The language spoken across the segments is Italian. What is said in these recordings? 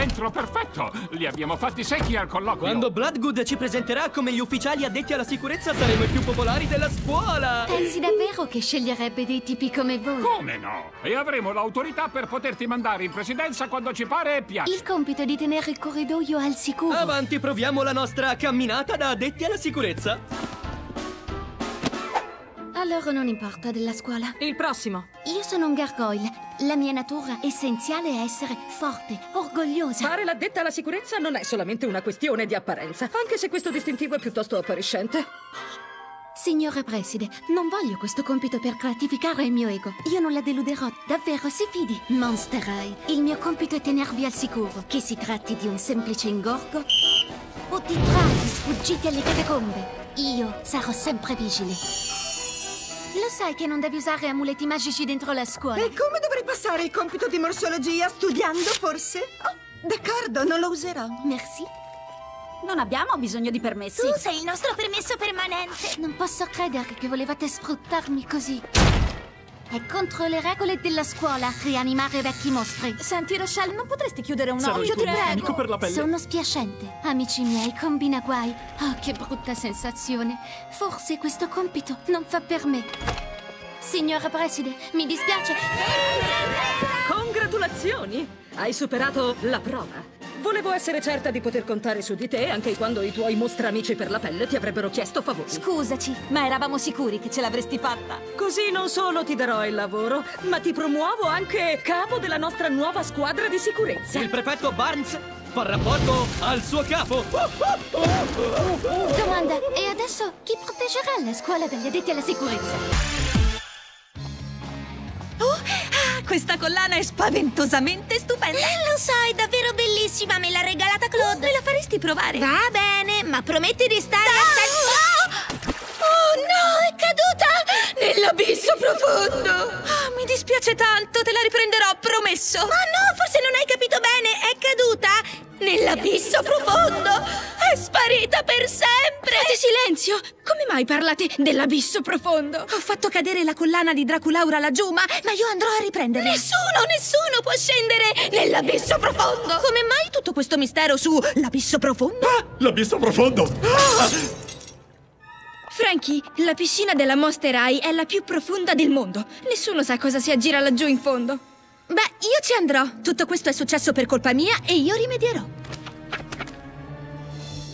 centro perfetto! Li abbiamo fatti secchi al colloquio! Quando Bloodgood ci presenterà come gli ufficiali addetti alla sicurezza saremo i più popolari della scuola! Pensi davvero che sceglierebbe dei tipi come voi? Come no? E avremo l'autorità per poterti mandare in presidenza quando ci pare e piace! Il compito è di tenere il corridoio al sicuro. Avanti, proviamo la nostra camminata da addetti alla sicurezza! Allora non importa della scuola. Il prossimo. Io sono un gargoyle. La mia natura essenziale è essere forte, orgogliosa. Fare l'addetta alla sicurezza non è solamente una questione di apparenza, anche se questo distintivo è piuttosto appariscente. Signore Preside, non voglio questo compito per gratificare il mio ego. Io non la deluderò, davvero, si fidi. Monster High, il mio compito è tenervi al sicuro. Che si tratti di un semplice ingorgo o di draghi sfuggiti alle catacombe. Io sarò sempre vigile. Lo sai che non devi usare amuleti magici dentro la scuola? E come dovrei passare il compito di morsologia? Studiando, forse? Oh, d'accordo, non lo userò. Merci. Non abbiamo bisogno di permessi. Tu sei il nostro permesso permanente. Non posso credere che volevate sfruttarmi così. È contro le regole della scuola rianimare vecchi mostri. Senti, Rochelle, non potresti chiudere un occhio, il ti prego? per la pelle! Sono spiacente. Amici miei, combina guai. Oh, che brutta sensazione. Forse questo compito non fa per me. Signora Preside, mi dispiace. Congratulazioni! Hai superato la prova. Volevo essere certa di poter contare su di te anche quando i tuoi mostramici per la pelle ti avrebbero chiesto favori. Scusaci, ma eravamo sicuri che ce l'avresti fatta. Così non solo ti darò il lavoro, ma ti promuovo anche capo della nostra nuova squadra di sicurezza. Il prefetto Barnes fa rapporto al suo capo! Domanda, e adesso chi proteggerà la scuola degli addetti alla sicurezza? Questa collana è spaventosamente stupenda. Lo so, è davvero bellissima. Me l'ha regalata Claude. Me la faresti provare? Va bene, ma prometti di stare attento. Oh no, è caduta nell'abisso profondo. Ah, mi dispiace tanto, te la riprenderò, promesso. Ma no, forse non hai capito bene. È caduta nell'abisso profondo. È sparita per sempre. Fate silenzio! Come mai parlate dell'abisso profondo? Ho fatto cadere la collana di Draculaura laggiù, ma, ma io andrò a riprenderla. Nessuno, nessuno può scendere nell'abisso profondo. Come mai tutto questo mistero su l'abisso profondo? L'abisso profondo! Frankie, la piscina della Monster High è la più profonda del mondo. Nessuno sa cosa si aggira laggiù in fondo. Beh, io ci andrò. Tutto questo è successo per colpa mia e io rimedierò.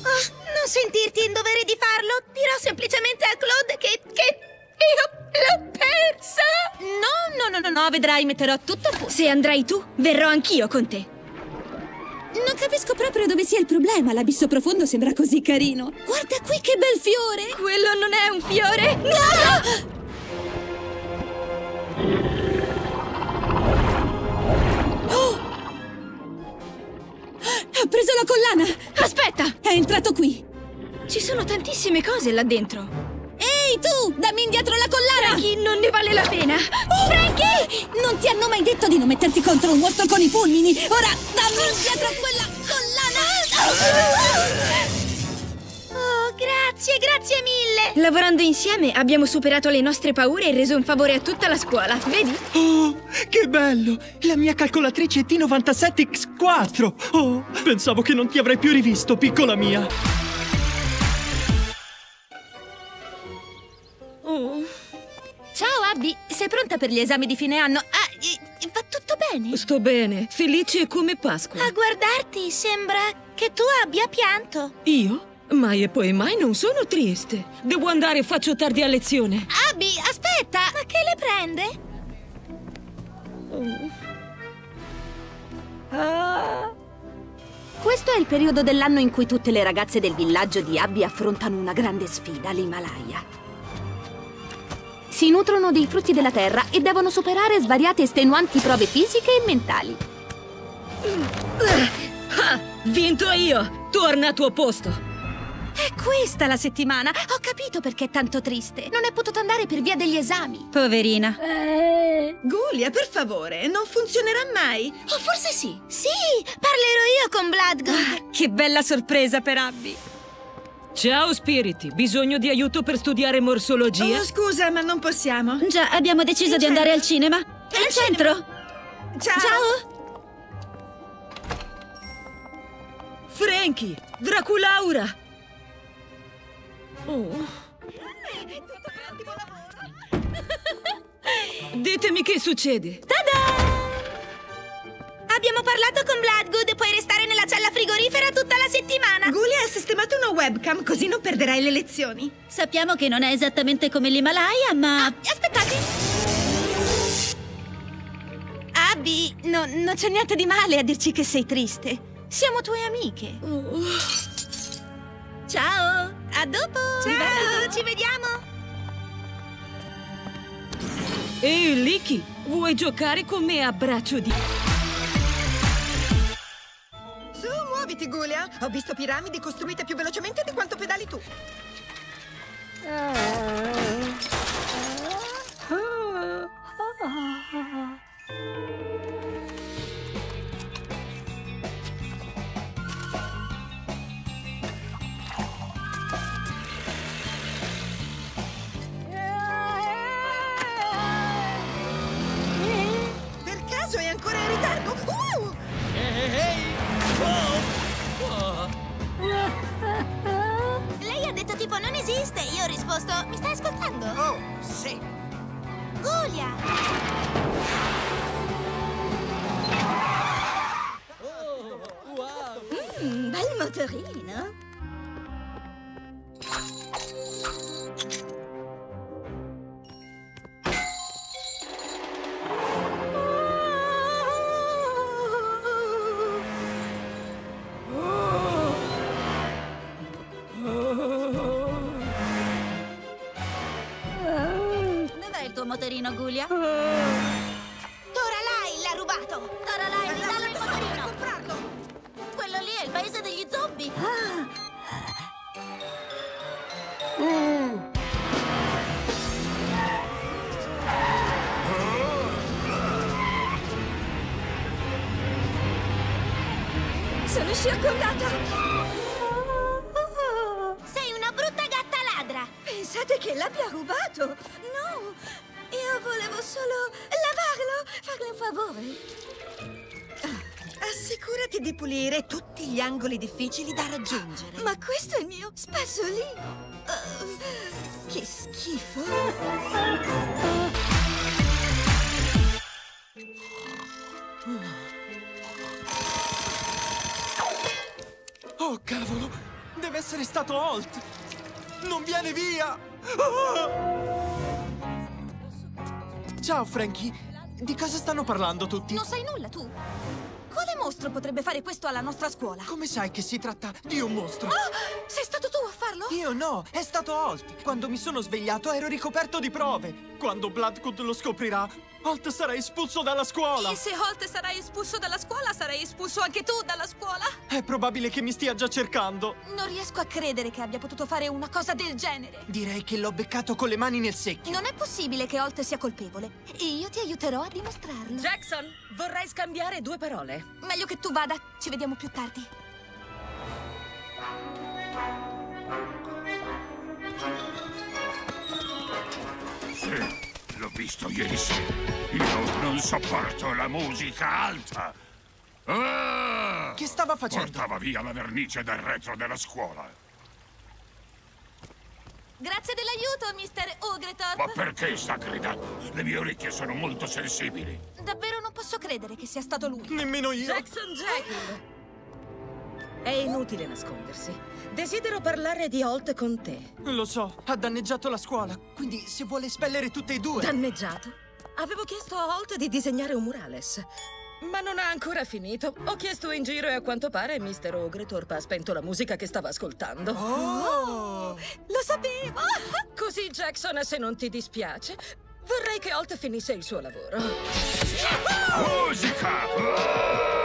Non sentirti in dovere di farlo. Dirò semplicemente a Claude che... che... io l'ho persa. No, no, no, no, no, vedrai, metterò tutto a fuoco. Se andrai tu, verrò anch'io con te. Non capisco proprio dove sia il problema. L'abisso profondo sembra così carino. Guarda qui che bel fiore! Quello non è un fiore. No! Oh! Ha preso la collana! Aspetta! È entrato qui! Ci sono tantissime cose là dentro. Ehi, tu! Dammi indietro la collana! Frankie, non ne vale la pena. Oh, Frankie! Non ti hanno mai detto di non metterti contro un mostro con i fulmini! Ora dammi indietro quella collana! Grazie, grazie mille. Lavorando insieme abbiamo superato le nostre paure e reso un favore a tutta la scuola, vedi? Oh, che bello! La mia calcolatrice è T97X4! Oh, pensavo che non ti avrei più rivisto, piccola mia! Oh. Ciao Abby, sei pronta per gli esami di fine anno? Ah, va tutto bene? Sto bene, felice come Pasqua. A guardarti sembra che tu abbia pianto. Io? Mai e poi mai non sono triste. Devo andare, faccio tardi a lezione. Abby, aspetta! Ma che le prende? Questo è il periodo dell'anno in cui tutte le ragazze del villaggio di Abby affrontano una grande sfida, l'Himalaya. Si nutrono dei frutti della terra e devono superare svariate estenuanti prove fisiche e mentali. Ah, vinto io! Torna al tuo posto. È questa la settimana! Ho capito perché è tanto triste. Non è potuto andare per via degli esami. Poverina. Gulia, per favore, non funzionerà mai. O forse sì. Sì, parlerò io con Bloodgood. Che bella sorpresa per Abby. Ciao spiriti, bisogno di aiuto per studiare morsologia? Oh, scusa, ma non possiamo. Già, abbiamo deciso di andare al cinema. Il centro? Ciao. Ciao! Frankie! Draculaura! Oh. Ditemi che succede. Abbiamo parlato con Bloodgood, puoi restare nella cella frigorifera tutta la settimana. Gully ha sistemato una webcam, così non perderai le lezioni. Sappiamo che non è esattamente come l'Himalaya, ma... Aspettate. Abby, no- non c'è niente di male a dirci che sei triste. Siamo tue amiche. Ciao! A dopo. Ciao, ci vediamo. Ehi, Licky, vuoi giocare con me a braccio di... Su, muoviti, Gulia. Ho visto piramidi costruite più velocemente di quanto pedali tu. Per you Pensate che l'abbia rubato? No, io volevo solo lavarlo, farle un favore. Assicurati di pulire tutti gli angoli difficili da raggiungere. Ma questo è il mio spazzolino. Uh, che schifo. Oh, cavolo! Deve essere stato Holt! Non viene via! Ah! Ciao, Frankie. Di cosa stanno parlando tutti? Non sai nulla tu. Quale mostro potrebbe fare questo alla nostra scuola? Come sai che si tratta di un mostro? Sei stato tu a farlo? Io no, è stato Holt. Quando mi sono svegliato ero ricoperto di prove. Quando Bloodgood lo scoprirà, Holt sarà espulso dalla scuola. E se Holt sarà espulso dalla scuola, sarai espulso anche tu dalla scuola? È probabile che mi stia già cercando. Non riesco a credere che abbia potuto fare una cosa del genere. Direi che l'ho beccato con le mani nel secchio. Non è possibile che Holt sia colpevole. E io ti aiuterò a dimostrarlo. Jackson, vorrei scambiare due parole. Meglio che tu vada. Ci vediamo più tardi. Sì, l'ho visto ieri sera. Io non sopporto la musica alta. Ah! Che stava facendo? Portava via la vernice dal retro della scuola. Grazie dell'aiuto, mister Ogretorp. Ma perché sta gridando? Le mie orecchie sono molto sensibili. Davvero non posso credere che sia stato lui. Nemmeno io. Jackson Jekyll! È inutile nascondersi. Desidero parlare di Holt con te. Lo so, ha danneggiato la scuola. Quindi se vuole espellere tutte e due. Danneggiato? Avevo chiesto a Holt di disegnare un murales. Ma non ha ancora finito. Ho chiesto in giro e a quanto pare Mr. Ogretorp ha spento la musica che stava ascoltando. Oh! Lo sapevo! Così, Jackson, se non ti dispiace, vorrei che Holt finisse il suo lavoro. Musica! Oh,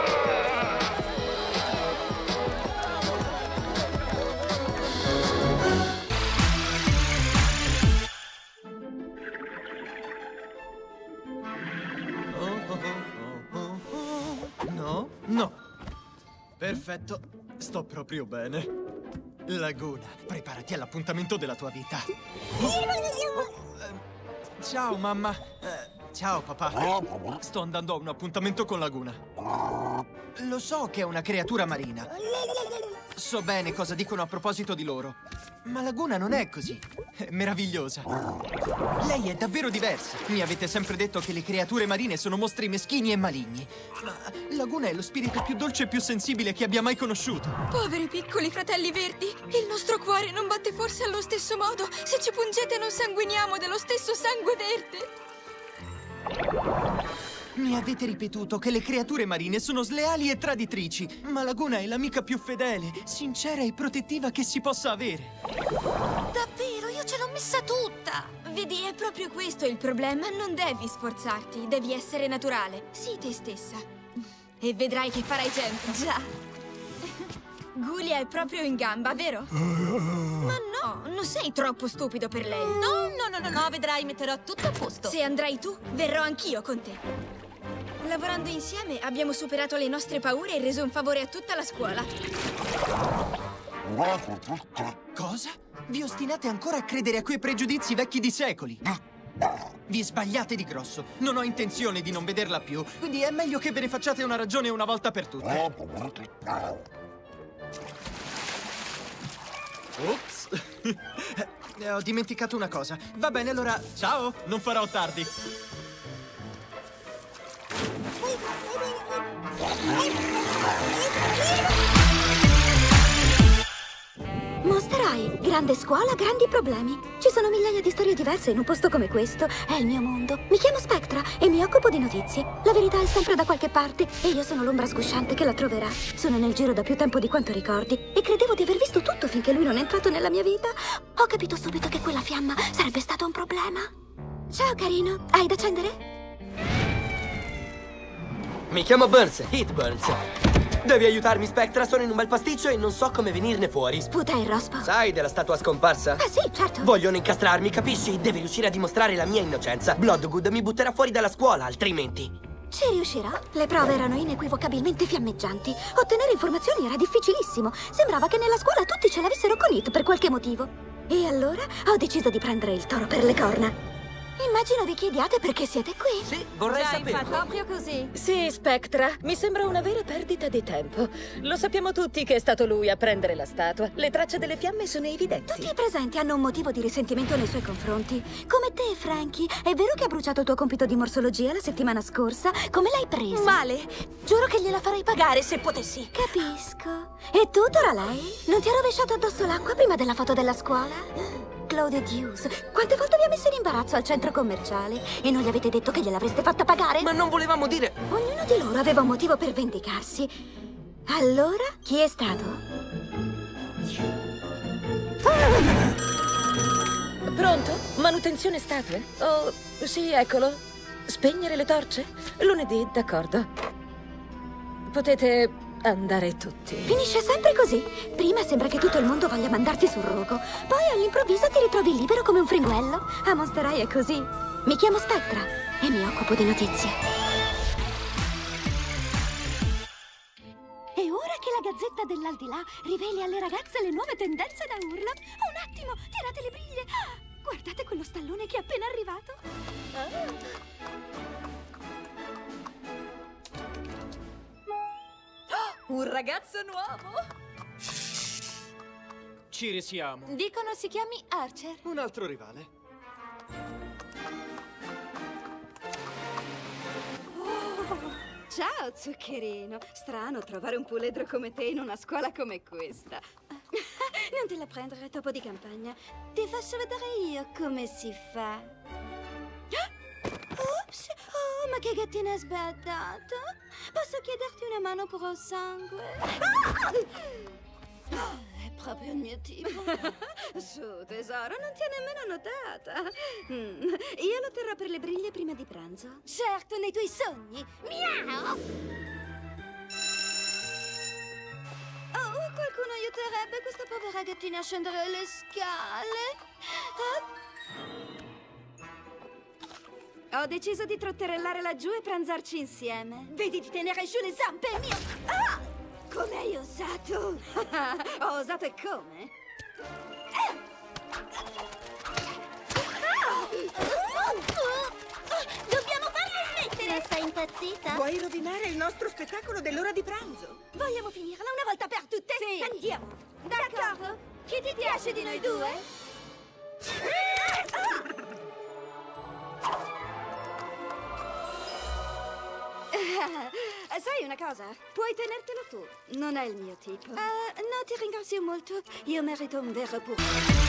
Perfetto, sto proprio bene. Laguna, preparati all'appuntamento della tua vita. Eh, ciao, mamma. Eh, ciao, papà. Sto andando a un appuntamento con Laguna. Lo so che è una creatura marina. So bene cosa dicono a proposito di loro. Ma Laguna non è così. È meravigliosa. Lei è davvero diversa. Mi avete sempre detto che le creature marine sono mostri meschini e maligni. Ma Laguna è lo spirito più dolce e più sensibile che abbia mai conosciuto. Poveri piccoli fratelli verdi, il nostro cuore non batte forse allo stesso modo. Se ci pungete non sanguiniamo dello stesso sangue verde. Mi avete ripetuto che le creature marine sono sleali e traditrici, ma Laguna è l'amica più fedele, sincera e protettiva che si possa avere. Davvero, io ce l'ho messa tutta! Vedi, è proprio questo il problema. Non devi sforzarti, devi essere naturale. Sii te stessa. E vedrai che farai tempo. Già. Gulia è proprio in gamba, vero? Ma no, non sei troppo stupido per lei. No, no, no, no, no, vedrai, metterò tutto a posto. Se andrai tu, verrò anch'io con te. Lavorando insieme abbiamo superato le nostre paure e reso un favore a tutta la scuola. Cosa? Vi ostinate ancora a credere a quei pregiudizi vecchi di secoli? Vi sbagliate di grosso. Non ho intenzione di non vederla più, quindi è meglio che ve ne facciate una ragione una volta per tutte. Ops. Eh, ho dimenticato una cosa. Va bene, allora, ciao, non farò tardi. Monster High, grande scuola, grandi problemi. Ci sono migliaia di storie diverse in un posto come questo. È il mio mondo. Mi chiamo Spectra e mi occupo di notizie. La verità è sempre da qualche parte e io sono l'ombra sgusciante che la troverà. Sono nel giro da più tempo di quanto ricordi e credevo di aver visto tutto finché lui non è entrato nella mia vita. Ho capito subito che quella fiamma sarebbe stato un problema. Ciao carino, hai da accendere? Mi chiamo Burns, Hit Burns. Devi aiutarmi, Spectra, sono in un bel pasticcio e non so come venirne fuori. Sputa il rospo. Sai della statua scomparsa? Ah sì, certo. Vogliono incastrarmi, capisci? Devi riuscire a dimostrare la mia innocenza. Bloodgood mi butterà fuori dalla scuola, altrimenti. Ci riuscirò? Le prove erano inequivocabilmente fiammeggianti. Ottenere informazioni era difficilissimo. Sembrava che nella scuola tutti ce l'avessero con It per qualche motivo. E allora ho deciso di prendere il toro per le corna. Immagino vi chiediate perché siete qui. Sì, vorrei saperlo. proprio così. Sì, Spectra, mi sembra una vera perdita di tempo. Lo sappiamo tutti che è stato lui a prendere la statua. Le tracce delle fiamme sono evidenti. Tutti i presenti hanno un motivo di risentimento nei suoi confronti. Come te, Frankie. È vero che ha bruciato il tuo compito di morsologia la settimana scorsa? Come l'hai presa? Male. Giuro che gliela farei pagare se potessi. Capisco. E tu, Toralei? Non ti ha rovesciato addosso l'acqua prima della foto della scuola? Claude Hughes, quante volte vi ha messo in imbarazzo al centro commerciale? E non gli avete detto che gliel'avreste fatta pagare? Ma non volevamo dire... Ognuno di loro aveva un motivo per vendicarsi. Allora, chi è stato? Pronto? Manutenzione statue? Oh, sì, eccolo. Spegnere le torce? Lunedì, d'accordo. Potete andare tutti. Finisce sempre così. Prima sembra che tutto il mondo voglia mandarti sul rogo. Poi all'improvviso ti ritrovi libero come un fringuello. A Monster High è così. Mi chiamo Spectra e mi occupo di notizie. E ora che la Gazzetta dell'Aldilà riveli alle ragazze le nuove tendenze da urlo, un attimo, tirate le briglie. Ah, guardate quello stallone che è appena arrivato. Un ragazzo nuovo. Ci risiamo. Dicono si chiami Archer. Un altro rivale. Ciao, zuccherino. Strano trovare un puledro come te in una scuola come questa. Non te la prendere, topo di campagna. Ti faccio vedere io come si fa. Ma che gattina sbadato! Posso chiederti una mano per il sangue? Ah! Ah, è proprio il mio tipo. Su, tesoro, non ti ha nemmeno notata. Mm, Io lo terrò per le briglie prima di pranzo. Certo, nei tuoi sogni. Miau! Oh, qualcuno aiuterebbe questa povera gattina a scendere le scale? Ah. Ho deciso di trotterellare laggiù e pranzarci insieme. Vedi di tenere giù le zampe, mio... Ah! Come hai osato? Ho osato e come? Dobbiamo farla smettere! Non sei impazzita? Vuoi rovinare il nostro spettacolo dell'ora di pranzo? Vogliamo finirla una volta per tutte? Sì. Andiamo. D'accordo. Chi ti piace di noi due? Sai una cosa? Puoi tenertelo tu. Non è il mio tipo. no, ti ringrazio molto. Io merito un vero puro.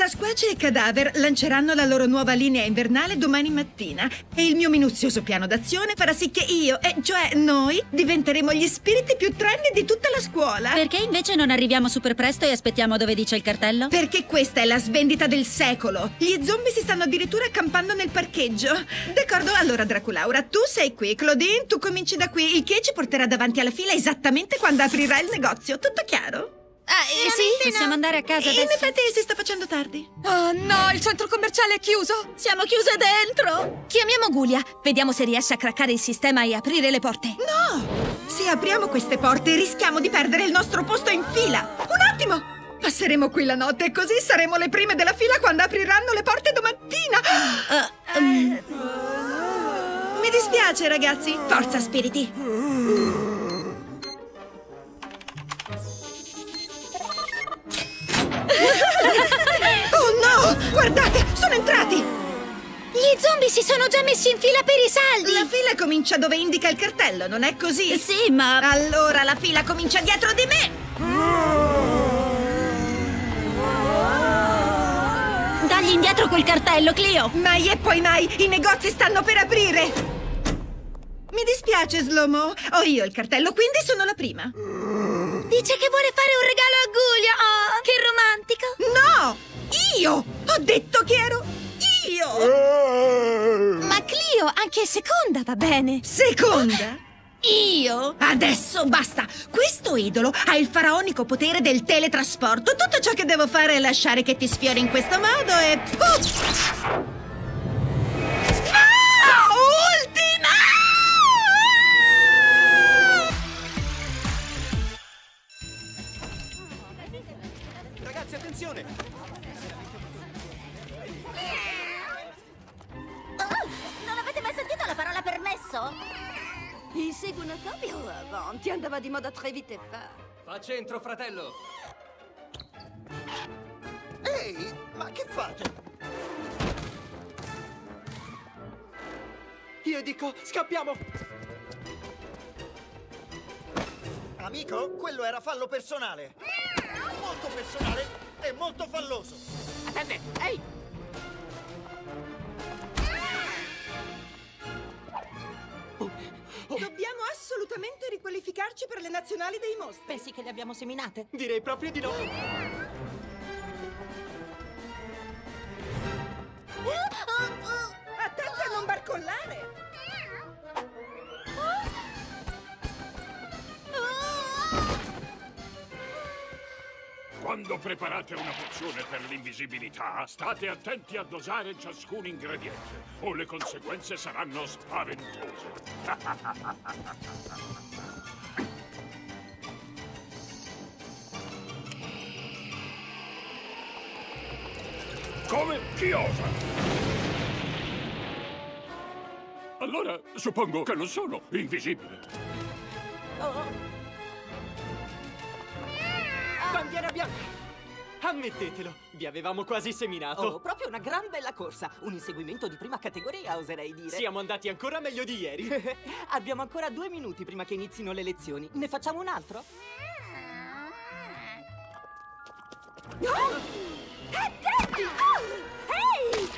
Sasquatch e Cadaver lanceranno la loro nuova linea invernale domani mattina e il mio minuzioso piano d'azione farà sì che io, e cioè noi, diventeremo gli spiriti più trendy di tutta la scuola. Perché invece non arriviamo super presto e aspettiamo dove dice il cartello? Perché questa è la svendita del secolo. Gli zombie si stanno addirittura accampando nel parcheggio. D'accordo, allora Draculaura, tu sei qui. Claudine, tu cominci da qui, il che ci porterà davanti alla fila esattamente quando aprirà il negozio. Tutto chiaro? Ah, eh, sì? Possiamo andare a casa adesso? In effetti si sta facendo tardi. Oh no, il centro commerciale è chiuso! Siamo chiuse dentro! Chiamiamo Gulia. Vediamo se riesce a craccare il sistema e aprire le porte. No! Se apriamo queste porte rischiamo di perdere il nostro posto in fila. Un attimo! Passeremo qui la notte e così saremo le prime della fila quando apriranno le porte domattina. Uh, um... Mi dispiace, ragazzi. Forza, spiriti. Oh no! Guardate, sono entrati! Gli zombie si sono già messi in fila per i saldi! La fila comincia dove indica il cartello, non è così? Sì, ma... Allora la fila comincia dietro di me! Dagli indietro quel cartello, Clio! Mai e poi mai, i negozi stanno per aprire! Mi dispiace, Slomo. Ho io il cartello, quindi sono la prima. Dice che vuole fare un regalo a Giulia. Detto che ero io! Ma Clio, anche seconda va bene. Seconda? Io? Adesso basta! Questo idolo ha il faraonico potere del teletrasporto. Tutto ciò che devo fare è lasciare che ti sfiori in questo modo e... Puff! Tre vite fa. Fa centro, fratello! Ehi, ma che fate? Io dico, scappiamo! Amico, quello era fallo personale. Molto personale è molto falloso! Attende! Ehi! Assolutamente riqualificarci per le nazionali dei mostri. Pensi che le abbiamo seminate? Direi proprio di no. Quando preparate una pozione per l'invisibilità, state attenti a dosare ciascun ingrediente, o le conseguenze saranno spaventose. Come chi osa? Allora, suppongo che non sono invisibile. Ammettetelo, vi avevamo quasi seminato. Oh, proprio una gran bella corsa. Un inseguimento di prima categoria, oserei dire. Siamo andati ancora meglio di ieri. Abbiamo ancora due minuti prima che inizino le lezioni. Ne facciamo un altro? Oh! Attenti! Oh! Ehi!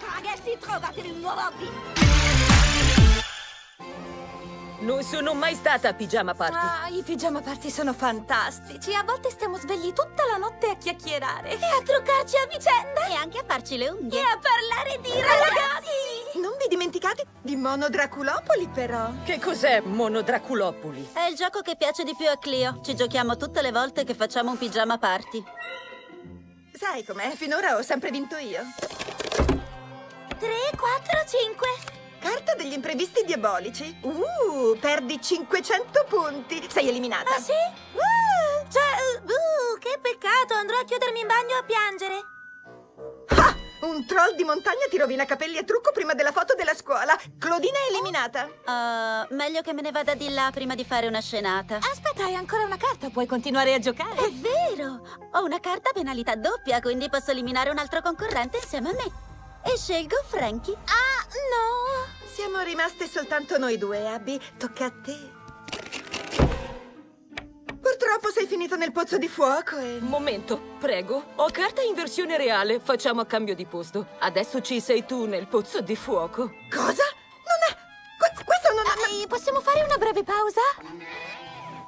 Ragazzi, trovatevi un nuovo hobby! Non sono mai stata a pigiama party. Ah, i pigiama party sono fantastici. A volte stiamo svegli tutta la notte a chiacchierare. E a truccarci a vicenda. E anche a farci le unghie. E a parlare di ragazzi. Non vi dimenticate di Monodraculopoli, però. Che cos'è Monodraculopoli? È il gioco che piace di più a Clio. Ci giochiamo tutte le volte che facciamo un pigiama party. Sai com'è? Finora ho sempre vinto io. 3, 4, 5. Carta degli imprevisti diabolici. Uh, perdi 500 punti. Sei eliminata. Ah, sì? Uh, cioè, uh, che peccato. Andrò a chiudermi in bagno a piangere. Ah! Un troll di montagna ti rovina capelli e trucco prima della foto della scuola. Claudina è eliminata. Uh, meglio che me ne vada di là prima di fare una scenata. Aspetta, hai ancora una carta, puoi continuare a giocare. È vero! Ho una carta penalità doppia, quindi posso eliminare un altro concorrente insieme a me. E scelgo Frankie. Ah, no! Siamo rimaste soltanto noi due, Abby. Tocca a te. Purtroppo sei finito nel pozzo di fuoco e... Momento, prego. Ho carta in versione reale. Facciamo a cambio di posto. Adesso ci sei tu nel pozzo di fuoco. Cosa? Non è... Qu questo non è... Ehi, possiamo fare una breve pausa?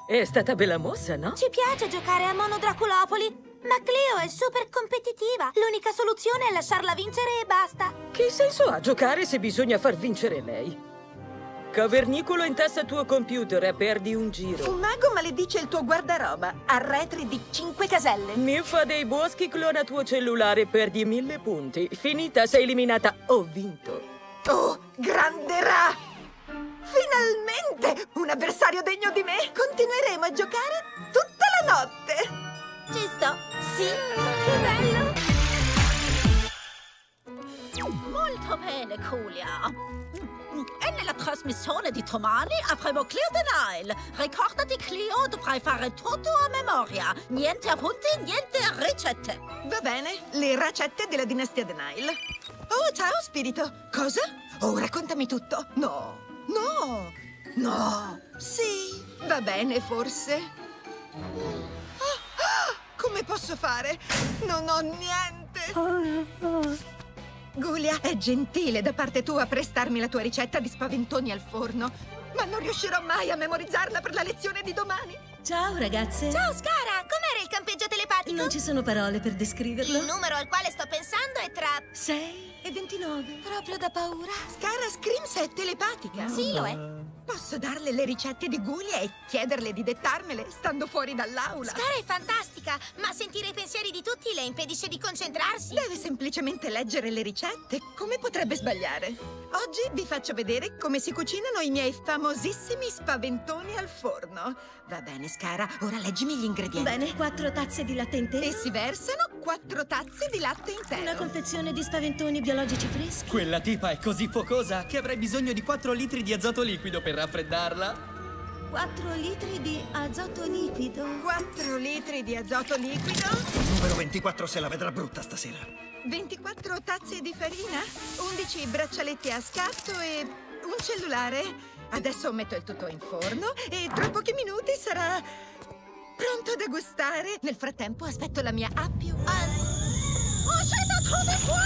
È stata bella mossa, no? Ci piace giocare a Mono Draculopoli, ma Cleo è super competitiva. L'unica soluzione è lasciarla vincere e basta. Che senso ha giocare se bisogna far vincere lei? Cavernicolo intesta il tuo computer e perdi un giro. Un mago maledice il tuo guardaroba. Arretri di cinque caselle. Milfa dei boschi clona tuo cellulare e perdi mille punti. Finita, sei eliminata. Ho vinto. Oh, grande Ra! Finalmente! Un avversario degno di me! Continueremo a giocare tutta la notte! Ci sto. Sì. Che bello! Molto bene, Julia. E nella trasmissione di domani avremo Cleo the Nile. Ricordati, Cleo, dovrai fare tutto a memoria. Niente appunti, niente ricette. Va bene, le ricette della dinastia The Nile. Oh, ciao, spirito. Cosa? Oh, raccontami tutto. No, no, no. Sì, va bene, forse. Ah, ah, come posso fare? Non ho niente. Gulia, è gentile da parte tua prestarmi la tua ricetta di spaventoni al forno, ma non riuscirò mai a memorizzarla per la lezione di domani. Ciao, ragazze. Ciao, Scara! Com'era il campeggio telepatico? Non ci sono parole per descriverlo. Il numero al quale sto pensando è tra... 6 e 29. Proprio da paura? Scara Screams è telepatica. Sì, lo è. Posso darle le ricette di Gulia e chiederle di dettarmele stando fuori dall'aula. Scara è fantastica, ma sentire i pensieri di tutti le impedisce di concentrarsi. Deve semplicemente leggere le ricette. Come potrebbe sbagliare? Oggi vi faccio vedere come si cucinano i miei famosissimi spaventoni al forno. Va bene, Scara, ora leggimi gli ingredienti. Bene, quattro tazze di latte intero. E si versano quattro tazze di latte intero. Una confezione di spaventoni biologici freschi. Quella tipa è così focosa che avrei bisogno di 4 litri di azoto liquido per raffreddarla. 4 litri di azoto liquido. 4 litri di azoto liquido. Numero 24 se la vedrà brutta stasera. 24 tazze di farina. 11 braccialetti a scatto e un cellulare. Adesso metto il tutto in forno e tra pochi minuti sarà pronto da gustare. Nel frattempo aspetto la mia A più A. Uscite